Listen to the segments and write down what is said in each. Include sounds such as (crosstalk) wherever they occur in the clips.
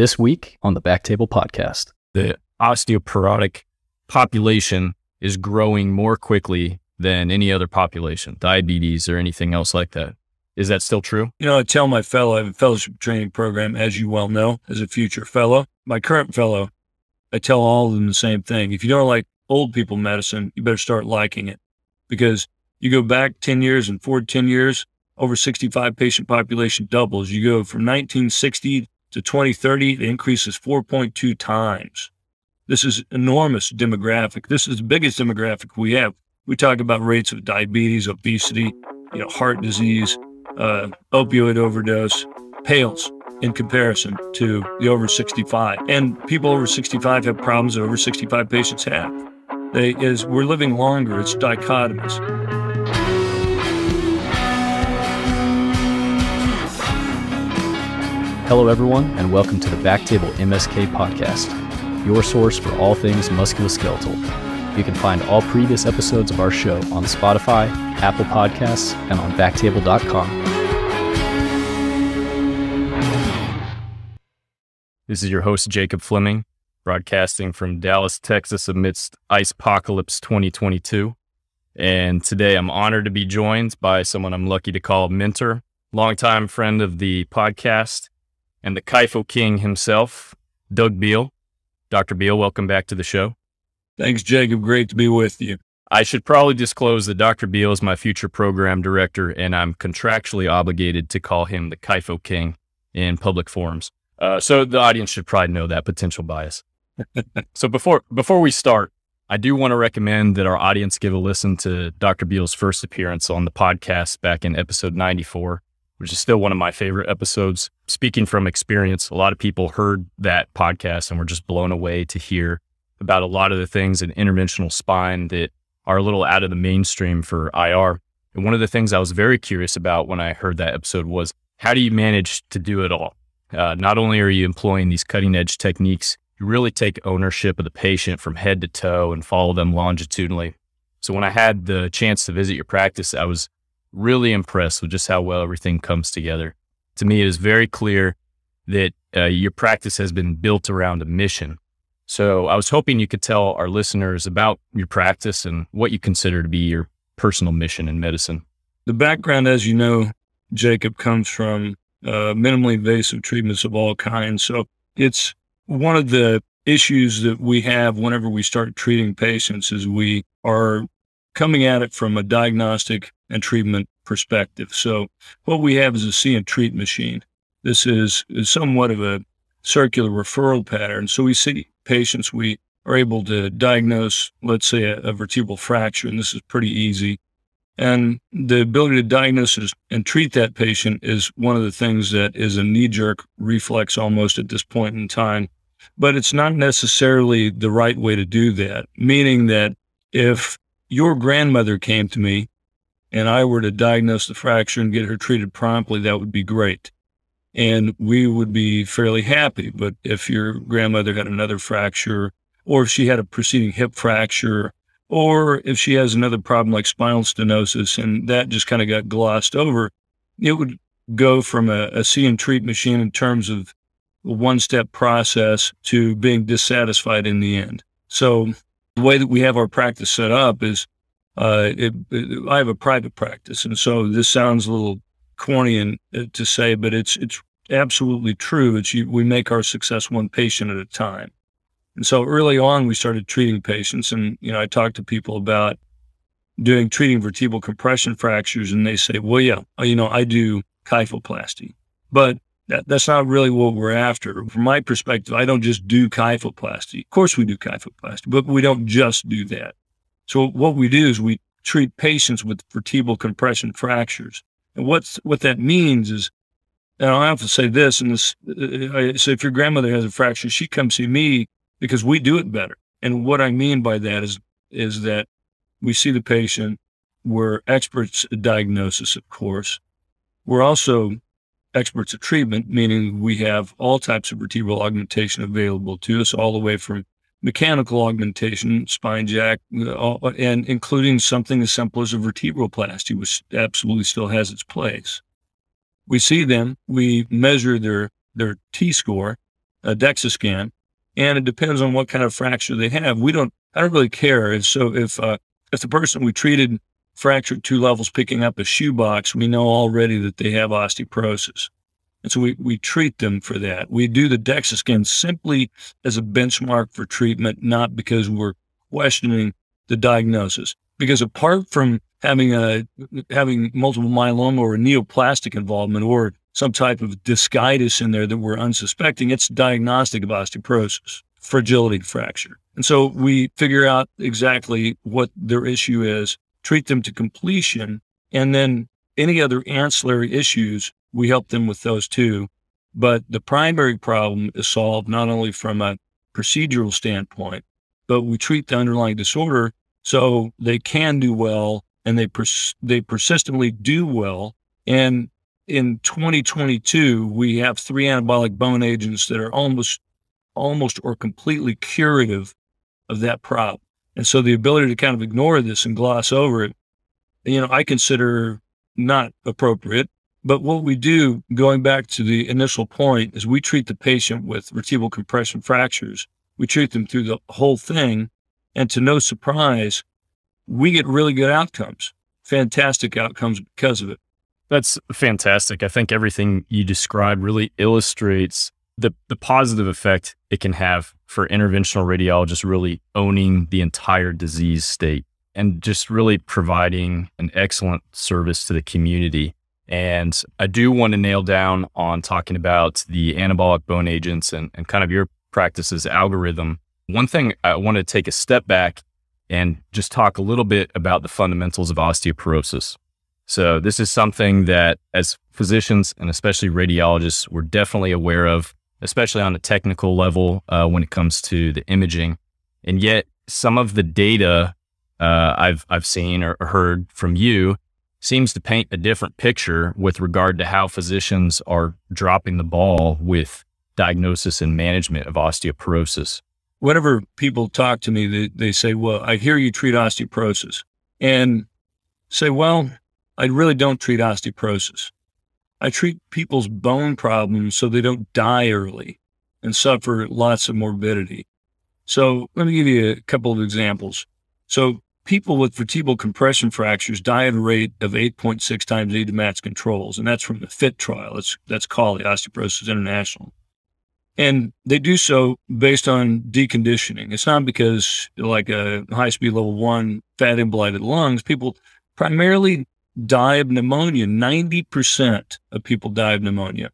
this week on the Backtable Podcast. The osteoporotic population is growing more quickly than any other population, diabetes or anything else like that. Is that still true? You know, I tell my fellow, I have a fellowship training program, as you well know, as a future fellow. My current fellow, I tell all of them the same thing. If you don't like old people medicine, you better start liking it because you go back 10 years and forward 10 years, over 65 patient population doubles. You go from 1960 to 2030, the increase is 4.2 times. This is enormous demographic. This is the biggest demographic we have. We talk about rates of diabetes, obesity, you know, heart disease, uh, opioid overdose, pales in comparison to the over 65. And people over 65 have problems that over 65 patients have. They is we're living longer. It's dichotomous. Hello, everyone, and welcome to the Backtable MSK podcast, your source for all things musculoskeletal. You can find all previous episodes of our show on Spotify, Apple Podcasts, and on backtable.com. This is your host, Jacob Fleming, broadcasting from Dallas, Texas, amidst Ice Apocalypse 2022. And today I'm honored to be joined by someone I'm lucky to call mentor, longtime friend of the podcast, and the Kypho King himself, Doug Beall. Dr. Beall, welcome back to the show. Thanks, Jacob. Great to be with you. I should probably disclose that Dr. Beall is my future program director, and I'm contractually obligated to call him the Kypho King in public forums. Uh, so the audience should probably know that potential bias. (laughs) so before before we start, I do want to recommend that our audience give a listen to Dr. Beall's first appearance on the podcast back in episode 94 which is still one of my favorite episodes. Speaking from experience, a lot of people heard that podcast and were just blown away to hear about a lot of the things in interventional spine that are a little out of the mainstream for IR. And one of the things I was very curious about when I heard that episode was how do you manage to do it all? Uh, not only are you employing these cutting edge techniques, you really take ownership of the patient from head to toe and follow them longitudinally. So when I had the chance to visit your practice, I was really impressed with just how well everything comes together. To me, it is very clear that uh, your practice has been built around a mission. So I was hoping you could tell our listeners about your practice and what you consider to be your personal mission in medicine. The background, as you know, Jacob, comes from uh, minimally invasive treatments of all kinds. So it's one of the issues that we have whenever we start treating patients is we are coming at it from a diagnostic and treatment perspective. So what we have is a see and treat machine. This is, is somewhat of a circular referral pattern. So we see patients, we are able to diagnose, let's say, a, a vertebral fracture, and this is pretty easy. And the ability to diagnose and treat that patient is one of the things that is a knee jerk reflex almost at this point in time. But it's not necessarily the right way to do that, meaning that if your grandmother came to me and I were to diagnose the fracture and get her treated promptly, that would be great. And we would be fairly happy. But if your grandmother had another fracture, or if she had a preceding hip fracture, or if she has another problem like spinal stenosis and that just kind of got glossed over, it would go from a, a see and treat machine in terms of a one step process to being dissatisfied in the end. So the way that we have our practice set up is uh, it, it, I have a private practice, and so this sounds a little corny and, uh, to say, but it's it's absolutely true. It's we make our success one patient at a time, and so early on we started treating patients, and you know I talked to people about doing treating vertebral compression fractures, and they say, well, yeah, you know I do kyphoplasty, but that, that's not really what we're after. From my perspective, I don't just do kyphoplasty. Of course, we do kyphoplasty, but we don't just do that. So what we do is we treat patients with vertebral compression fractures. And what's, what that means is, and I have to say this, and this, uh, I say if your grandmother has a fracture, she comes see me because we do it better. And what I mean by that is, is that we see the patient. We're experts at diagnosis, of course. We're also experts at treatment, meaning we have all types of vertebral augmentation available to us, all the way from mechanical augmentation, SpineJack, uh, and including something as simple as a vertebroplasty, which absolutely still has its place. We see them, we measure their, their T score, a DEXA scan, and it depends on what kind of fracture they have. We don't, I don't really care. And so if, uh, if the person we treated fractured two levels picking up a shoebox, we know already that they have osteoporosis. And so we, we treat them for that. We do the DEXA scan simply as a benchmark for treatment, not because we're questioning the diagnosis. Because apart from having a having multiple myeloma or a neoplastic involvement or some type of discitis in there that we're unsuspecting, it's diagnostic of osteoporosis, fragility fracture. And so we figure out exactly what their issue is, treat them to completion, and then any other ancillary issues we help them with those too. But the primary problem is solved not only from a procedural standpoint, but we treat the underlying disorder so they can do well and they pers- they persistently do well. And in 2022, we have three anabolic bone agents that are almost almost or completely curative of that problem. And so the ability to kind of ignore this and gloss over it, you know, I consider not appropriate. But what we do, going back to the initial point, is we treat the patient with vertebral compression fractures. We treat them through the whole thing. And to no surprise, we get really good outcomes, fantastic outcomes because of it. That's fantastic. I think everything you described really illustrates the, the positive effect it can have for interventional radiologists really owning the entire disease state and just really providing an excellent service to the community. And I do want to nail down on talking about the anabolic bone agents and, and kind of your practice's algorithm. One thing I want to take a step back and just talk a little bit about the fundamentals of osteoporosis. So, this is something that as physicians and especially radiologists, we're definitely aware of, especially on a technical level uh, when it comes to the imaging. And yet, some of the data uh, I've, I've seen or heard from you seems to paint a different picture with regard to how physicians are dropping the ball with diagnosis and management of osteoporosis. Whenever people talk to me, they, they say, Well, I hear you treat osteoporosis. And say, Well, I really don't treat osteoporosis. I treat people's bone problems so they don't die early and suffer lots of morbidity. So let me give you a couple of examples. So people with vertebral compression fractures die at a rate of 8.6 times E to match controls. And that's from the FIT trial. That's, that's called the Osteoporosis International. And they do so based on deconditioning. It's not because like a high speed level one fat embolized lungs, people primarily die of pneumonia. 90% of people die of pneumonia.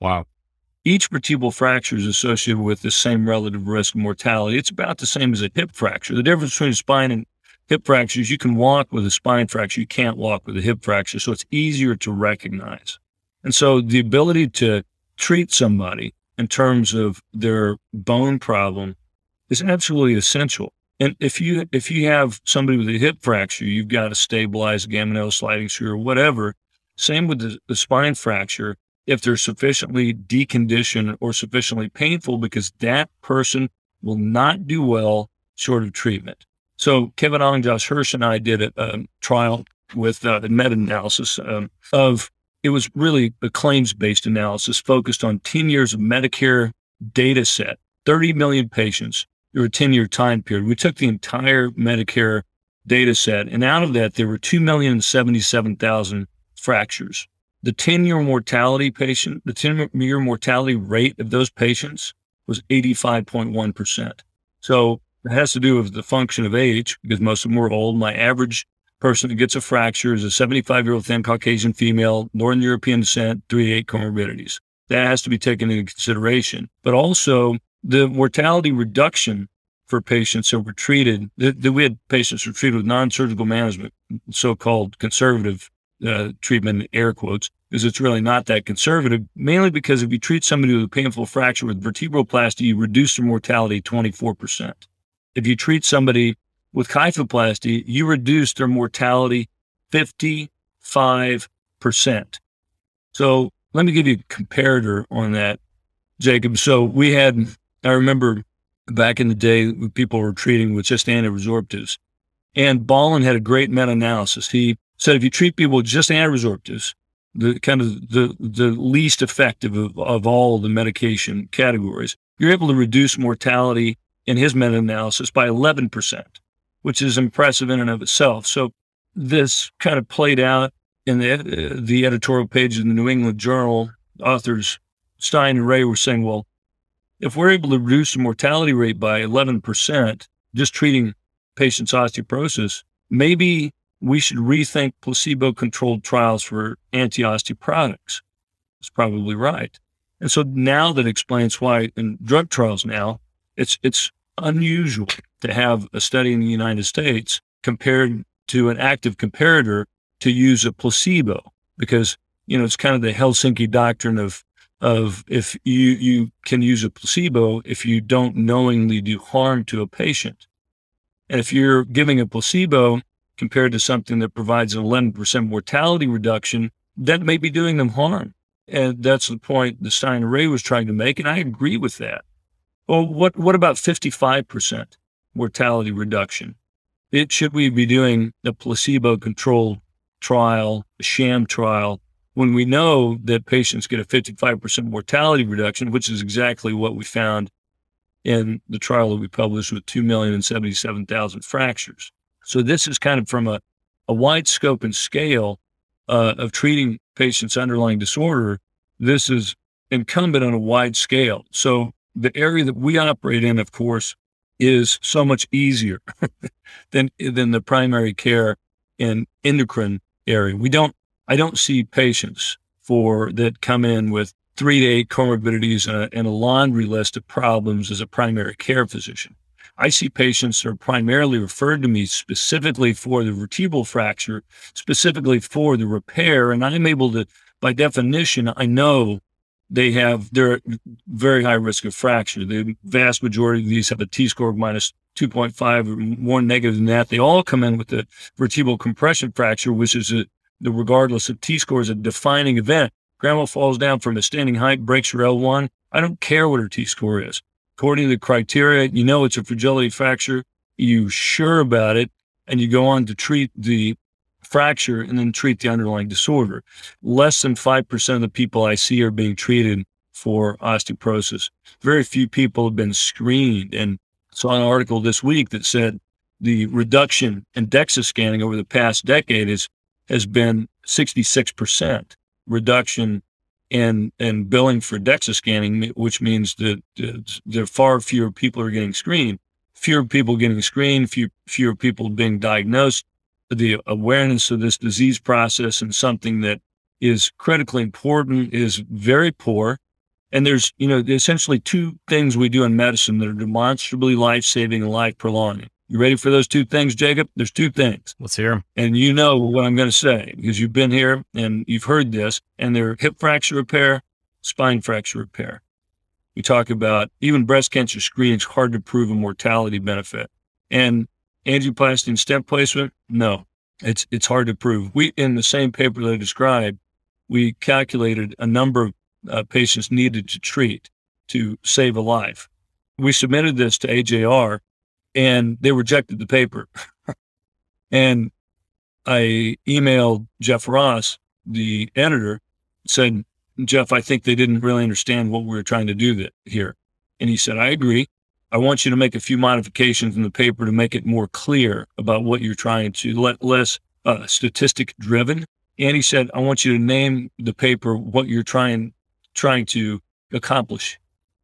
Wow. Each vertebral fracture is associated with the same relative risk of mortality. It's about the same as a hip fracture. The difference between spine and hip fractures, you can walk with a spine fracture. You can't walk with a hip fracture. So it's easier to recognize. And so the ability to treat somebody in terms of their bone problem is absolutely essential. And if you if you have somebody with a hip fracture, you've got to stabilize gamma nail sliding screw or whatever. Same with the, the spine fracture. If they're sufficiently deconditioned or sufficiently painful, because that person will not do well short of treatment. So Kevin Ong, Josh Hirsch, and I did a, a trial with uh, the meta-analysis um, of it was really a claims-based analysis focused on 10 years of Medicare data set, 30 million patients through a 10-year time period. We took the entire Medicare data set, and out of that, there were 2,077,000 fractures. The 10-year mortality patient, the 10-year mortality rate of those patients was 85.1%. So it has to do with the function of age because most of them were old. My average person that gets a fracture is a 75 year old thin Caucasian female, Northern European descent, three eight comorbidities. That has to be taken into consideration. But also the mortality reduction for patients that were treated, that, we had patients who were treated with non-surgical management, so-called conservative uh, treatment, air quotes, because it's really not that conservative, mainly because if you treat somebody with a painful fracture with vertebroplasty, you reduce their mortality 24% if you treat somebody with kyphoplasty, you reduce their mortality 55%. So let me give you a comparator on that, Jacob. So we had, I remember back in the day, when people were treating with just antiresorptives. And Bolland had a great meta-analysis. He said if you treat people with just antiresorptives, the kind of the, the least effective of, of all the medication categories, you're able to reduce mortality in his meta analysis by 11%, which is impressive in and of itself. So this kind of played out in the, uh, the editorial page of the New England Journal. Authors Stein and Ray were saying, well, if we're able to reduce the mortality rate by 11%, just treating patients' osteoporosis, maybe we should rethink placebo controlled trials for anti osteoporotics. It's probably right. And so now that explains why in drug trials now, it's, it's unusual to have a study in the United States compared to an active comparator to use a placebo because, you know, it's kind of the Helsinki doctrine of of if you you can use a placebo if you don't knowingly do harm to a patient. And if you're giving a placebo compared to something that provides an 11% mortality reduction, that may be doing them harm. And that's the point the Stein Ray was trying to make. And I agree with that. Well, what, what about 55% mortality reduction? It, should we be doing a placebo controlled trial, a sham trial when we know that patients get a 55% mortality reduction, which is exactly what we found in the trial that we published with 2,077,000 fractures. So this is kind of from a, a wide scope and scale uh, of treating patients' underlying disorder. This is incumbent on a wide scale. So the area that we operate in, of course, is so much easier (laughs) than than the primary care and endocrine area. We don't I don't see patients for that come in with three to eight comorbidities and a, laundry list of problems as a primary care physician. I see patients that are primarily referred to me specifically for the vertebral fracture, specifically for the repair. And I'm able to, by definition, I know they have, they're very high risk of fracture. The vast majority of these have a T score of minus 2.5 or more negative than that. They all come in with the vertebral compression fracture, which is a, regardless of T score is a defining event. Grandma falls down from a standing height, breaks her L1. I don't care what her T score is. According to the criteria, you know it's a fragility fracture. You sure about it, and you go on to treat the fracture and then treat the underlying disorder. Less than 5% of the people I see are being treated for osteoporosis. Very few people have been screened. And saw an article this week that said the reduction in DEXA scanning over the past decade is has been 66% reduction in, in billing for DEXA scanning, which means that there are far fewer people are getting screened, fewer people getting screened, few, fewer people being diagnosed. The awareness of this disease process and something that is critically important is very poor. And there's, you know, essentially two things we do in medicine that are demonstrably life saving and life prolonging. You ready for those two things, Jacob? There's two things. Let's hear them. And you know what I'm going to say because you've been here and you've heard this, and they're hip fracture repair, spine fracture repair. We talk about even breast cancer screening is hard to prove a mortality benefit. And angioplasty and stent placement, no, it's it's hard to prove. We in the same paper that I described, we calculated a number of uh, patients needed to treat to save a life. We submitted this to AJR and they rejected the paper. (laughs) and I emailed Jeff Ross, the editor, said, Jeff, I think they didn't really understand what we were trying to do that here. And he said, I agree. I want you to make a few modifications in the paper to make it more clear about what you're trying to let less uh, statistic driven. And he said, I want you to name the paper what you're trying trying to accomplish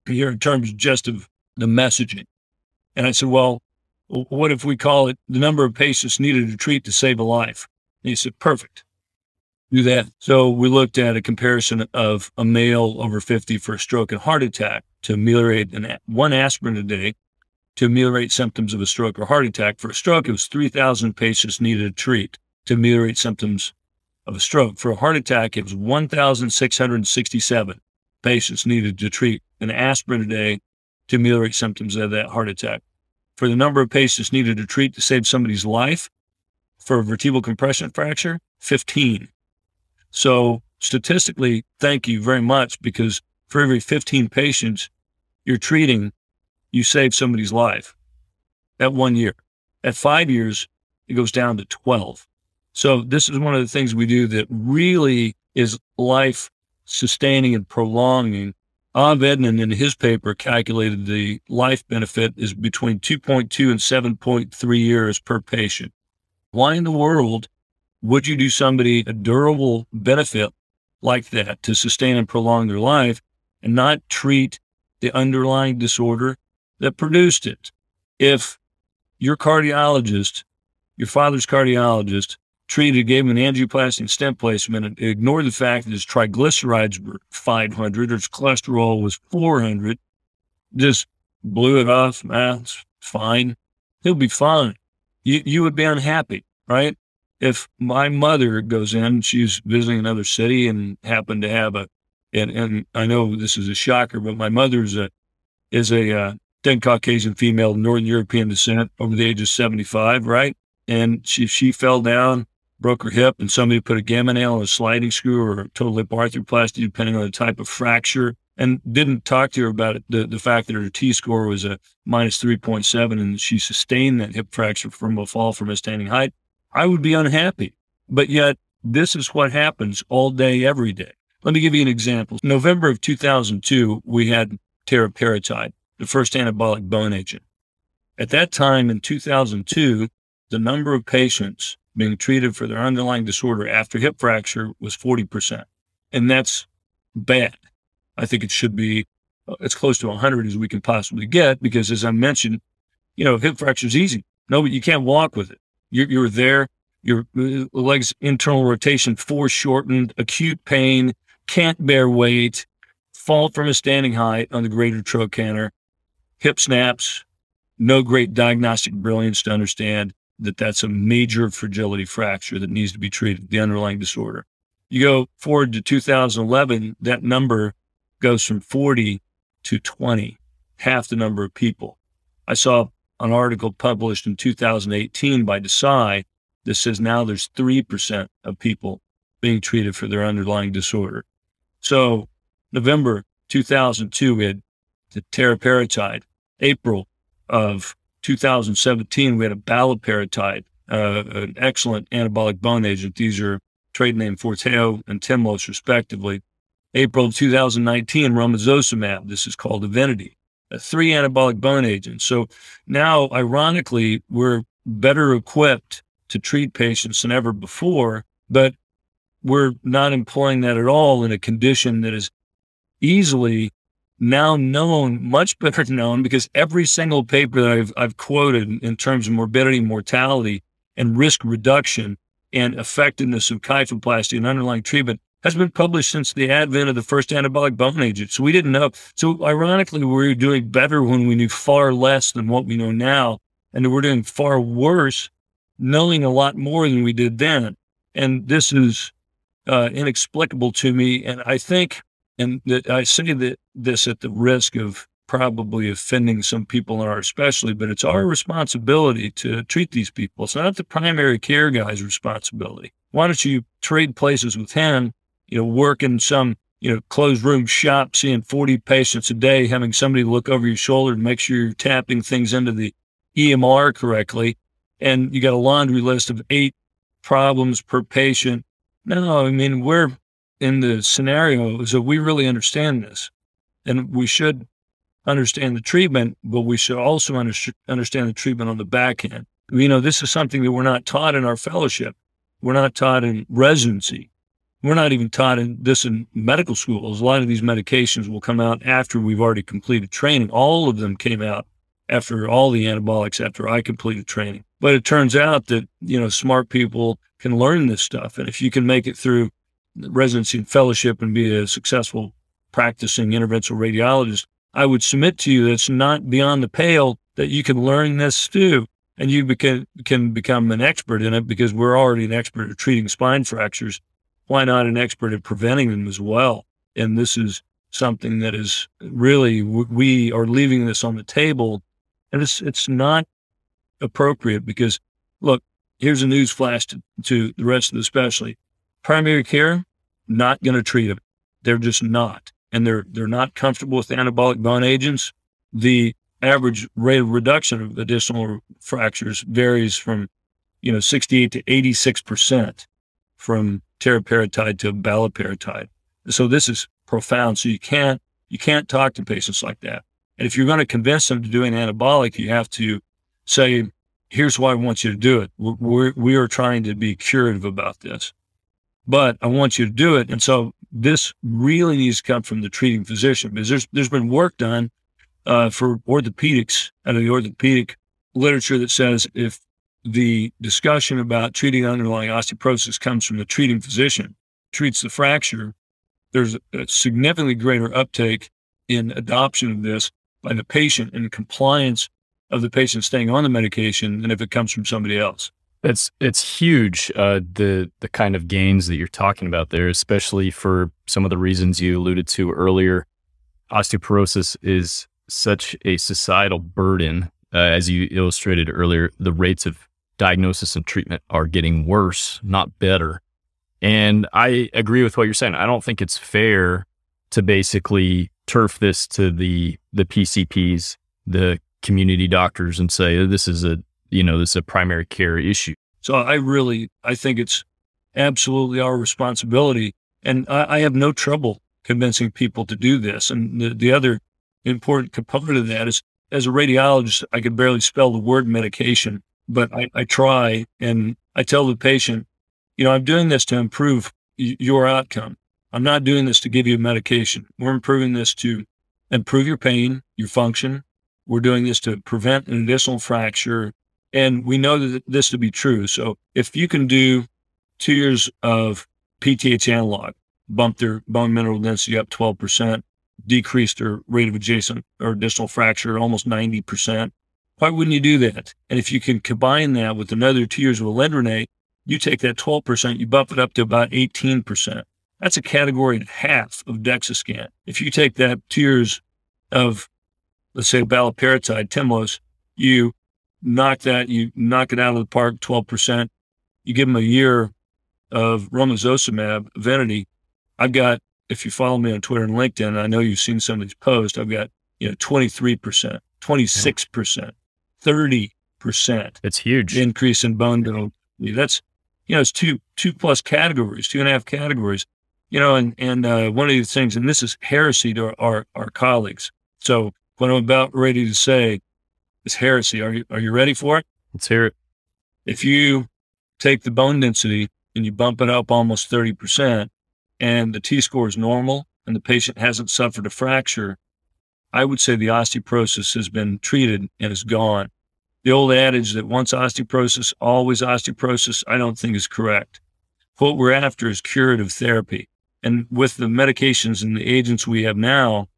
here in terms just of the messaging. And I said, well, what if we call it the number of patients needed to treat to save a life? And he said, perfect. Do that. So we looked at a comparison of a male over 50 for a stroke and heart attack to ameliorate an, one aspirin a day to ameliorate symptoms of a stroke or heart attack. For a stroke, it was 3,000 patients needed to treat to ameliorate symptoms of a stroke. For a heart attack, it was 1,667 patients needed to treat an aspirin a day to ameliorate symptoms of that heart attack for the number of patients needed to treat to save somebody's life for a vertebral compression fracture, 15. So statistically, thank you very much because for every 15 patients you're treating, you save somebody's life at one year. At five years, it goes down to 12. So this is one of the things we do that really is life sustaining and prolonging Av Edidin in his paper calculated the life benefit is between 2.2 and 7.3 years per patient. Why in the world would you do somebody a durable benefit like that to sustain and prolong their life and not treat the underlying disorder that produced it? If your cardiologist, your father's cardiologist, treated, gave him an angioplasty stent placement, and ignored the fact that his triglycerides were 500 or his cholesterol was 400, just blew it off. Ah, it's fine. He'll be fine. You, you would be unhappy, right? If my mother goes in, she's visiting another city and happened to have a, and, and I know this is a shocker, but my mother's a, is a, uh, then Caucasian female, Northern European descent, over the age of 75, right? And she, she fell down, broke her hip, and somebody put a gamma nail and a sliding screw or a total hip arthroplasty, depending on the type of fracture, and didn't talk to her about it, the, the fact that her T score was a minus 3.7 and she sustained that hip fracture from a fall from a standing height, I would be unhappy. But yet, this is what happens all day, every day. Let me give you an example. November of 2002, we had teriparatide the first anabolic bone agent. At that time in 2002, the number of patients being treated for their underlying disorder after hip fracture was 40%. And that's bad. I think it should be uh, as close to 100 as we can possibly get because, as I mentioned, you know, hip fracture is easy. No, but you can't walk with it. You're, you're there, your uh, legs internal rotation foreshortened, acute pain, can't bear weight, fall from a standing height on the greater trochanter, hip snaps, no great diagnostic brilliance to understand that that's a major fragility fracture that needs to be treated, the underlying disorder. You go forward to 2011, that number goes from 40 to 20, half the number of people. I saw an article published in 2018 by Desai that says now there's 3% of people being treated for their underlying disorder. So November 2002, we had the teriparatide April of 2017, we had abaloparatide, uh, an excellent anabolic bone agent. These are trade name Forteo and Tymlos, respectively. April of 2019, romosozumab. This is called Evenity, uh, three anabolic bone agents. So now, ironically, we're better equipped to treat patients than ever before, but we're not employing that at all in a condition that is easily now known, much better known, because every single paper that I've, I've quoted in terms of morbidity, mortality, and risk reduction and effectiveness of kyphoplasty and underlying treatment has been published since the advent of the first anabolic bone agent. So we didn't know. So ironically, we were doing better when we knew far less than what we know now. And we're doing far worse knowing a lot more than we did then. And this is uh, inexplicable to me. And I think and that I say that this at the risk of probably offending some people in our especially, but it's our responsibility to treat these people. It's not the primary care guy's responsibility. Why don't you trade places with him, you know, work in some, you know, closed room shop, seeing 40 patients a day, having somebody look over your shoulder to make sure you're tapping things into the EMR correctly. And you got a laundry list of eight problems per patient. No, I mean, we're in the scenario is that we really understand this and we should understand the treatment, but we should also under- understand the treatment on the back end. You know, this is something that we're not taught in our fellowship. We're not taught in residency. We're not even taught in this in medical schools. A lot of these medications will come out after we've already completed training. All of them came out after all the anabolics after I completed training. But it turns out that, you know, smart people can learn this stuff. And if you can make it through residency and fellowship and be a successful practicing interventional radiologist, I would submit to you that it's not beyond the pale that you can learn this too. And you can, can become an expert in it because we're already an expert at treating spine fractures. Why not an expert at preventing them as well? And this is something that is really, we are leaving this on the table and it's, it's not appropriate because look, here's a news flash to, to the rest of the specialty primary care, not going to treat them. They're just not. And they're, they're not comfortable with anabolic bone agents. The average rate of reduction of additional fractures varies from, you know, 68 to 86% from teriparatide to baloparatide. So this is profound. So you can't You can't talk to patients like that. And if you're going to convince them to do an anabolic, you have to say, here's why I want you to do it. We're, we are trying to be curative about this, but I want you to do it. And so this really needs to come from the treating physician because there's, there's been work done uh, for orthopedics out of the orthopedic literature that says if the discussion about treating underlying osteoporosis comes from the treating physician, treats the fracture, there's a significantly greater uptake in adoption of this by the patient and compliance of the patient staying on the medication than if it comes from somebody else. It's it's huge uh, the the kind of gains that you're talking about there, especially for some of the reasons you alluded to earlier. Osteoporosis is such a societal burden, uh, as you illustrated earlier. The rates of diagnosis and treatment are getting worse, not better. And I agree with what you're saying. I don't think it's fair to basically turf this to the the PCPs, the community doctors, and say this is a you know this is a primary care issue. So I really I think it's absolutely our responsibility, and I, I have no trouble convincing people to do this. And the, the other important component of that is, as a radiologist, I could barely spell the word medication, but I, I try and I tell the patient, you know, I'm doing this to improve y- your outcome. I'm not doing this to give you medication. We're improving this to improve your pain, your function. We're doing this to prevent an additional fracture. And we know that this to be true. So if you can do two years of PTH analog, bump their bone mineral density up 12%, decrease their rate of adjacent or additional fracture almost 90%, why wouldn't you do that? And if you can combine that with another two years of alendronate, you take that 12%, you bump it up to about 18%. That's a category and a half of DEXA scan. If you take that two years of, let's say, abaloparatide, Tymlos, you knock that, you knock it out of the park, 12%. You give them a year of romosozumab, Evenity. I've got, if you follow me on Twitter and LinkedIn, I know you've seen some of these posts. I've got, you know, 23%, 26%, 30%. It's huge. Increase in bone density. That's, you know, it's two, two plus categories, two and a half categories you know, and, and uh, one of the things, and this is heresy to our, our colleagues. So what I'm about ready to say is heresy. Are you, are you ready for it? Let's hear it. If you take the bone density and you bump it up almost 30% and the T score is normal and the patient hasn't suffered a fracture, I would say the osteoporosis has been treated and is gone. The old adage that once osteoporosis, always osteoporosis, I don't think is correct. What we're after is curative therapy. And with the medications and the agents we have now,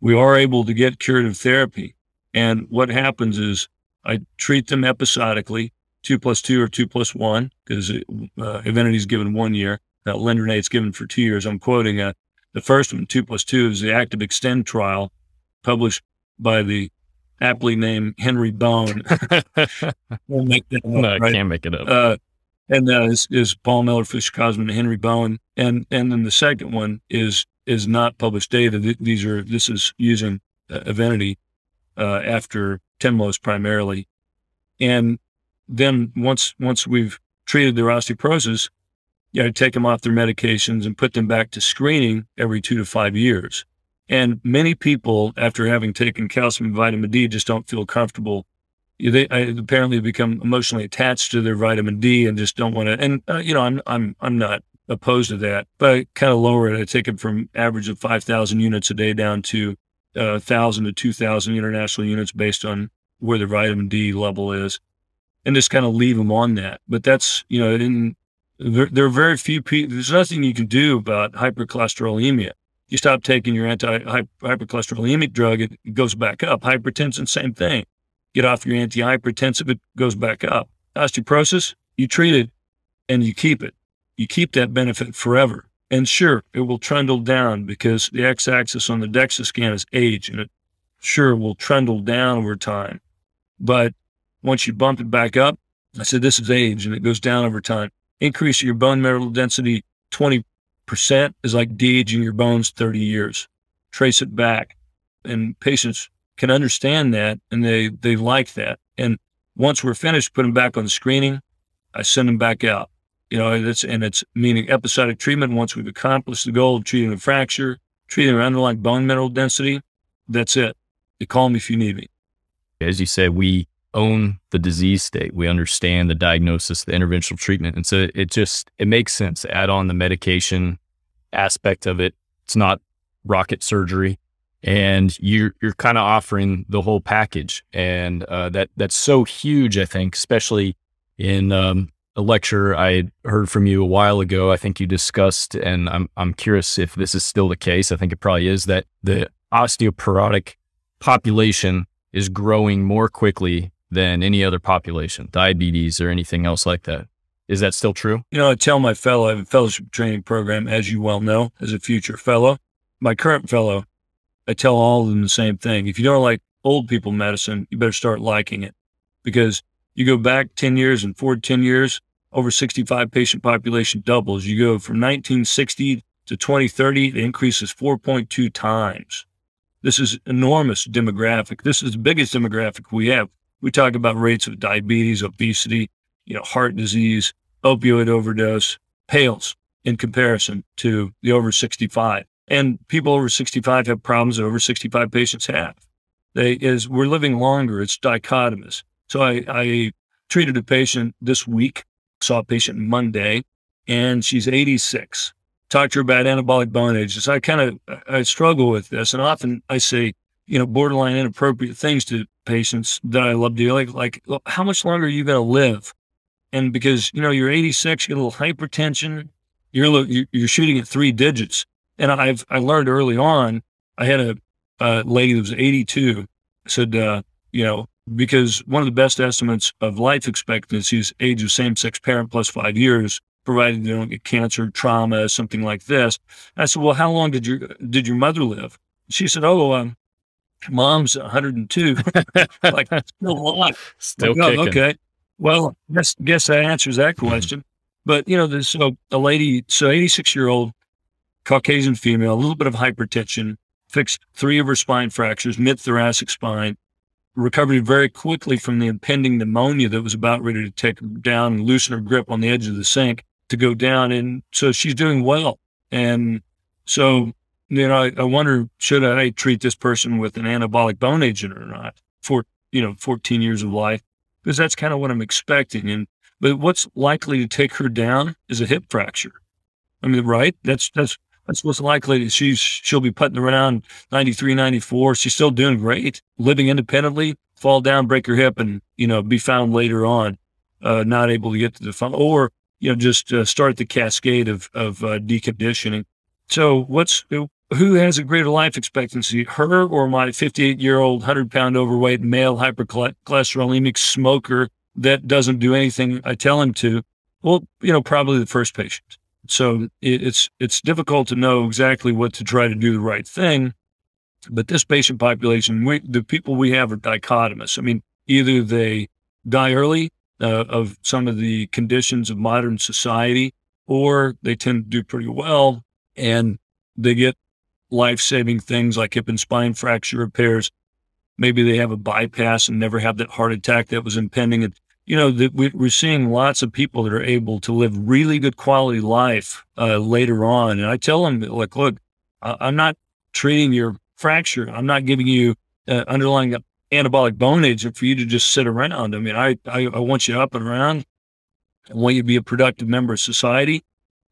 we are able to get curative therapy. And what happens is I treat them episodically, two plus two or two plus one, because uh, Evenity is given one year. That Lendronate is given for two years. I'm quoting uh, the first one, two plus two, is the Active Extend trial published by the aptly named Henry Bone. (laughs) we'll make that up, no, I can't make it up. Uh, and that is, is Paul Miller, Felicia Cosman, and Henry Bone. And and then the second one is is not published data. These are this is using uh, Evenity uh, after Tymlos primarily, and then once once we've treated their osteoporosis, you know, take them off their medications and put them back to screening every two to five years. And many people, after having taken calcium and vitamin D, just don't feel comfortable they apparently become emotionally attached to their vitamin D and just don't want to. And uh, you know, I'm I'm I'm not opposed to that, but I kind of lower it. I take it from average of five thousand units a day down to uh, thousand to two thousand international units based on where the vitamin D level is, and just kind of leave them on that. But that's you know, in there, there are very few people. There's nothing you can do about hypercholesterolemia. You stop taking your anti-hypercholesterolemic drug, it goes back up. Hypertension, same thing get off your antihypertensive, it goes back up. Osteoporosis, you treat it and you keep it. You keep that benefit forever. And sure, it will trundle down because the x axis on the DEXA scan is age and it sure will trundle down over time. But once you bump it back up, I said, this is age and it goes down over time. Increase your bone mineral density 20% is like de-aging your bones 30 years. Trace it back. And patients can understand that and they, they like that. And once we're finished, put them back on the screening, I send them back out. You know, that's, and it's meaning episodic treatment. Once we've accomplished the goal of treating the fracture, treating their underlying bone mineral density, that's it. You call me if you need me. As you say, we own the disease state. We understand the diagnosis, the interventional treatment. And so it just, it makes sense to add on the medication aspect of it. It's not rocket surgery and you're, you're kind of offering the whole package. And uh, that, that's so huge, I think, especially in um, a lecture I heard from you a while ago. I think you discussed, and I'm, I'm curious if this is still the case. I think it probably is that the osteoporotic population is growing more quickly than any other population, diabetes or anything else like that. Is that still true? You know, I tell my fellow, I have a fellowship training program, as you well know, as a future fellow. My current fellow, I tell all of them the same thing. If you don't like old people medicine, you better start liking it because you go back 10 years and forward 10 years, over 65 patient population doubles. You go from 1960 to 2030, the increase is 4.2 times. This is enormous demographic. This is the biggest demographic we have. We talk about rates of diabetes, obesity, you know, heart disease, opioid overdose, pales in comparison to the over 65. And people over 65 have problems that over 65 patients have. They is we're living longer. It's dichotomous. So I, I treated a patient this week, saw a patient Monday, and she's 86. Talked to her about anabolic bone age. So I kind of I struggle with this, and often I say, you know, borderline inappropriate things to patients that I love dealing like, like how much longer are you going to live? And because, you know, you're 86, you get a little hypertension, you're, you're shooting at three digits. And I've, I learned early on, I had a, a lady that was 82 said, uh, you know, because one of the best estimates of life expectancy is age of same sex parent plus five years, provided they don't get cancer, trauma, something like this. I said, well, how long did your, did your mother live? She said, oh, um, mom's 102. (laughs) like, still alive. Still like, kicking. oh, okay. Well, guess, guess that answers that Mm-hmm. question. But, you know, there's so a lady, so 86 year old Caucasian female, a little bit of hypertension, fixed three of her spine fractures, mid thoracic spine, recovered very quickly from the impending pneumonia that was about ready to take her down and loosen her grip on the edge of the sink to go down. And so she's doing well. And so, you know, I, I wonder, should I treat this person with an anabolic bone agent or not for, you know, 14 years of life? Because that's kind of what I'm expecting. And, but what's likely to take her down is a hip fracture. I mean, right? That's, that's, that's what's likely. She's, she'll be putting around 93, 94. She's still doing great, living independently, fall down, break her hip and, you know, be found later on, uh, not able to get to the phone or, you know, just uh, start the cascade of, of uh, deconditioning. So what's, who has a greater life expectancy, her or my 58 year old, 100 pound overweight male hypercholesterolemic smoker that doesn't do anything I tell him to? Well, you know, probably the first patient. So it's, it's difficult to know exactly what to try to do the right thing. But this patient population, we, the people we have are dichotomous. I mean, either they die early uh, of some of the conditions of modern society, or they tend to do pretty well and they get life saving things like hip and spine fracture repairs. Maybe they have a bypass and never have that heart attack that was impending. And, you know, we, we're seeing lots of people that are able to live really good quality life uh, later on. And I tell them, like, look, I'm not treating your fracture. I'm not giving you uh, underlying anabolic bone agent for you to just sit around. I mean, I, I, I want you up and around. I want you to be a productive member of society.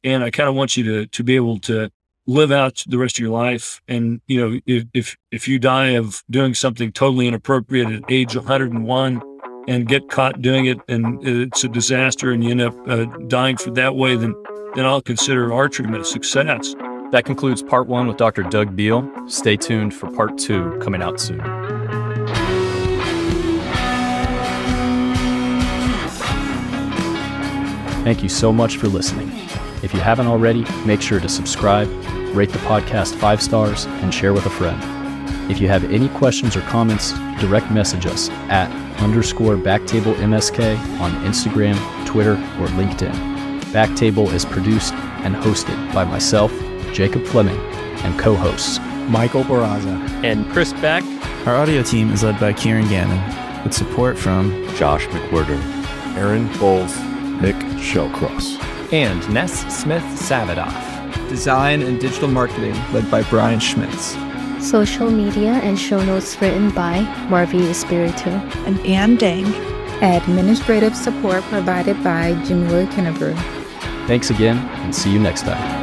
And I kind of want you to, to be able to live out the rest of your life. And, you know, if, if, if you die of doing something totally inappropriate at age 101 and get caught doing it and it's a disaster and you end up uh, dying for that way, then, then I'll consider our treatment a success. That concludes part one with Dr. Doug Beall. Stay tuned for part two coming out soon. Thank you so much for listening. If you haven't already, make sure to subscribe, rate the podcast five stars, and share with a friend. If you have any questions or comments, direct message us at underscore Backtable MSK on Instagram, Twitter, or LinkedIn. Backtable is produced and hosted by myself, Jacob Fleming, and co-hosts Michael Barraza. And Chris Beck. Our audio team is led by Kieran Gannon, with support from Josh McWhirter, Aaron Bowles, Nick Shellcross. And Ness Smith Savadoff. Design and digital marketing led by Brian Schmitz. Social media and show notes written by Marvi Espiritu. And Ann Dang. Administrative support provided by Jamila Kennebrew. Thanks again, and see you next time.